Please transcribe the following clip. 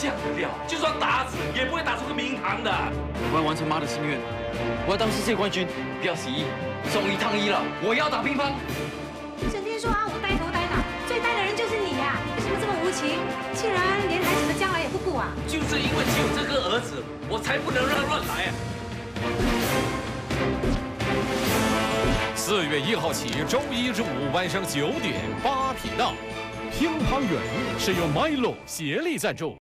这样的料，就算打死也不会打出个名堂的。我要完成妈的心愿，我要当世界冠军，不要洗衣，送一趟衣了。我要打乒乓。整天说阿，我呆头呆脑，最呆的人就是你呀！为什么这么无情？竟然连孩子的将来也不顾啊！就是因为只有这个儿子，我才不能让他乱来啊！四月一号起，周一至五晚上九点，八匹道。乒乓远是由 Milo 协力赞助。